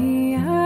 me.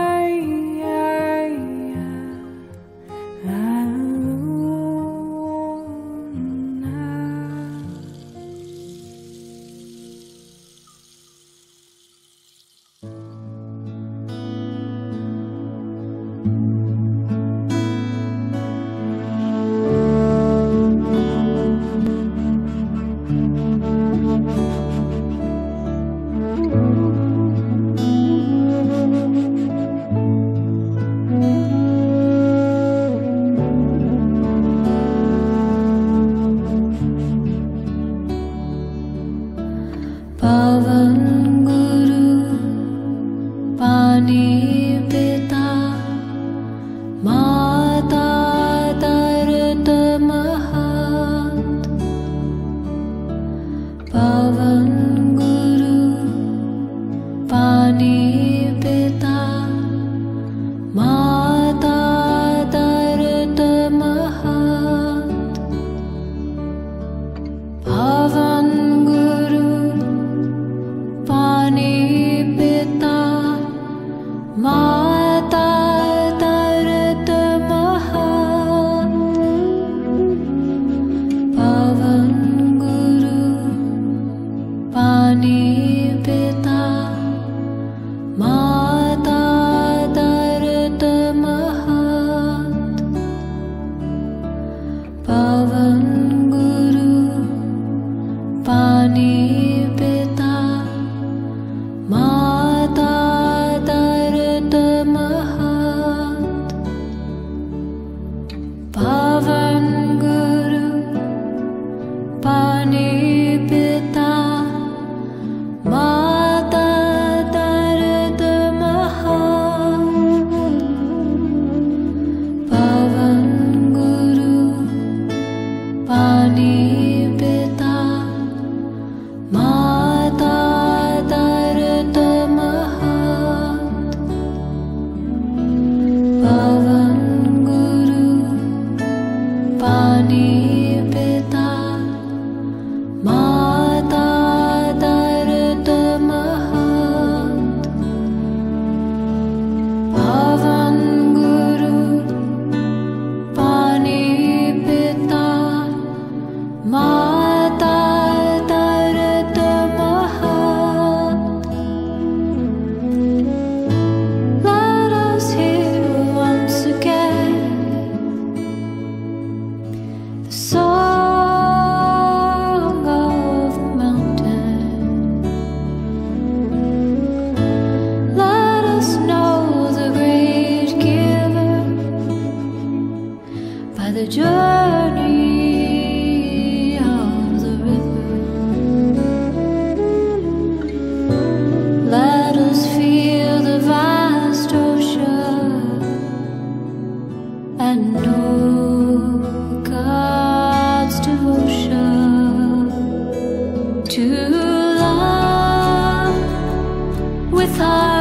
With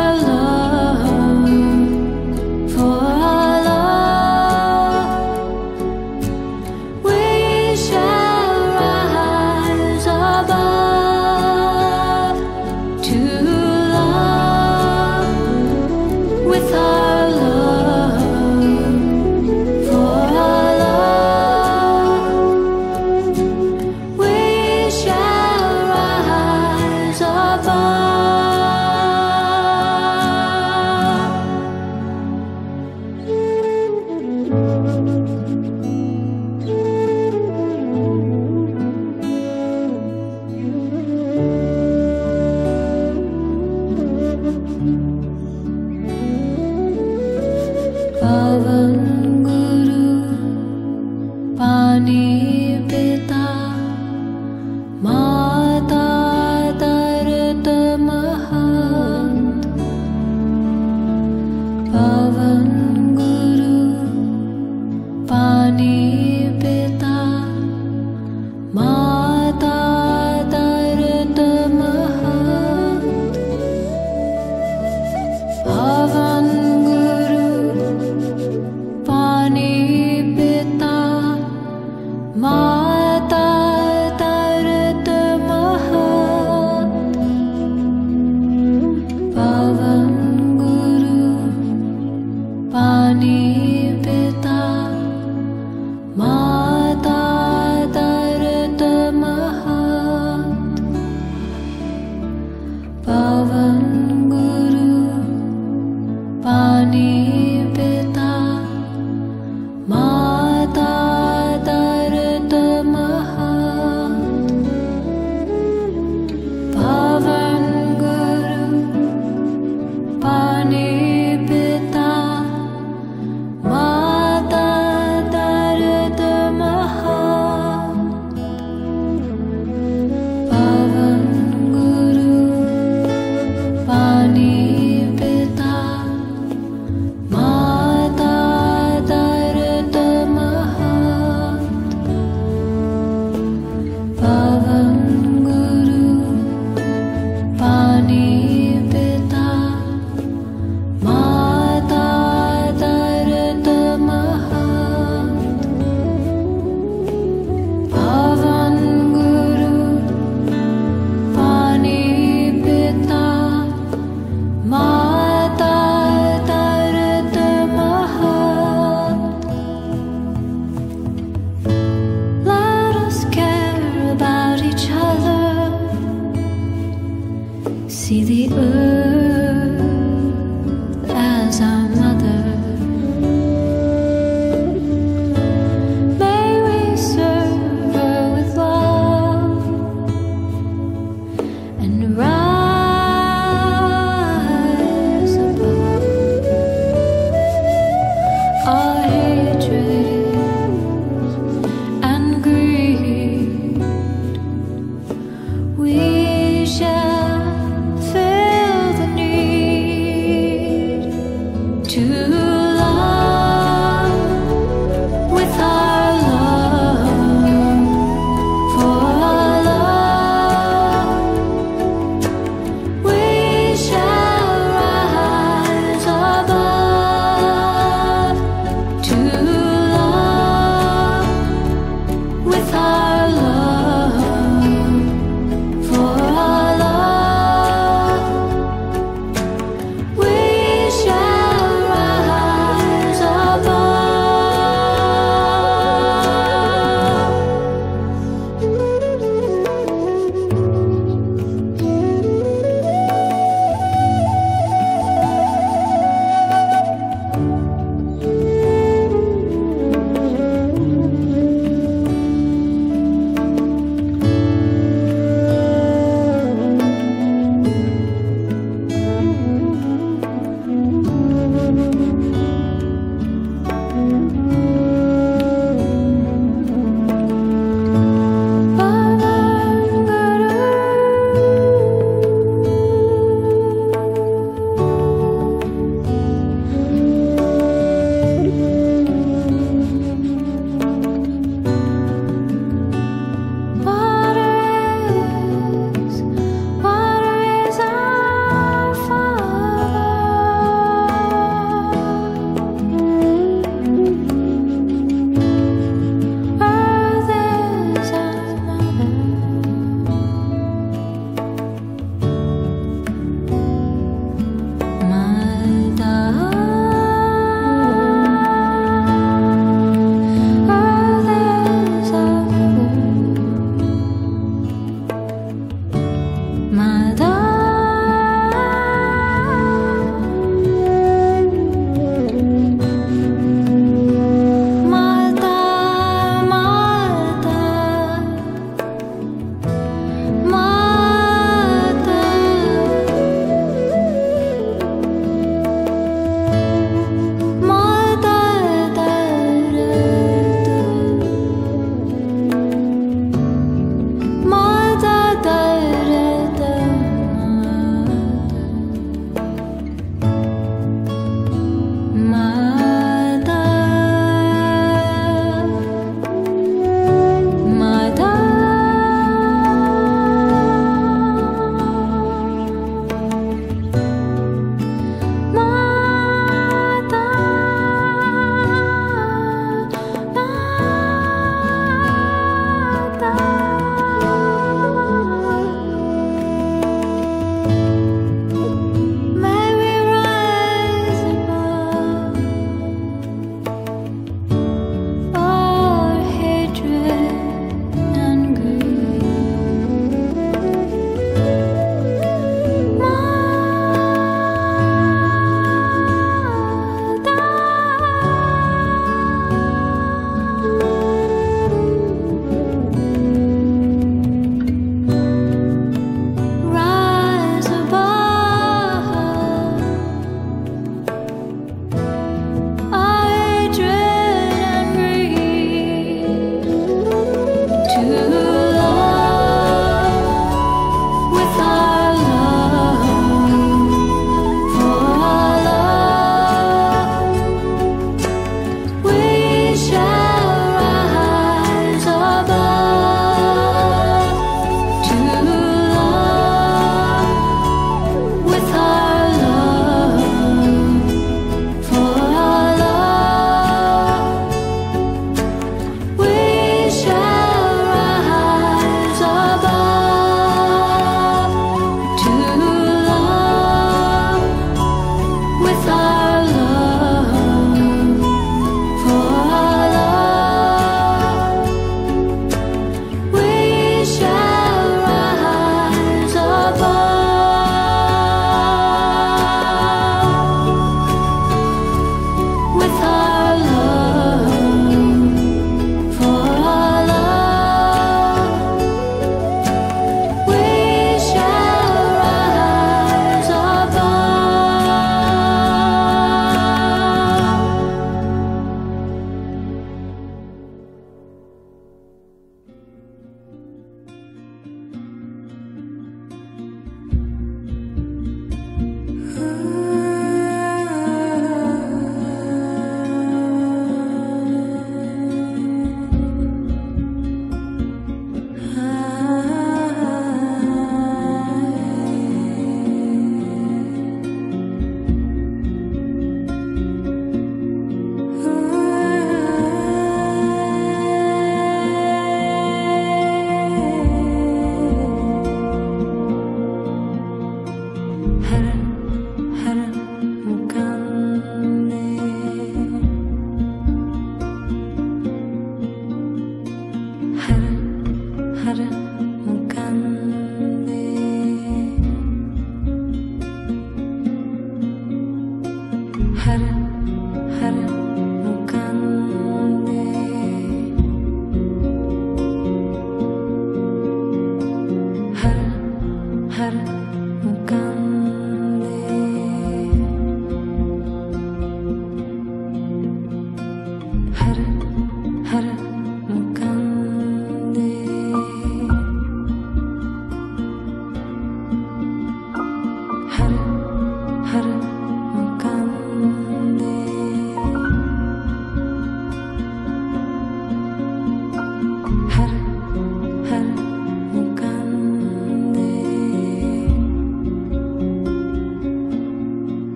पानी over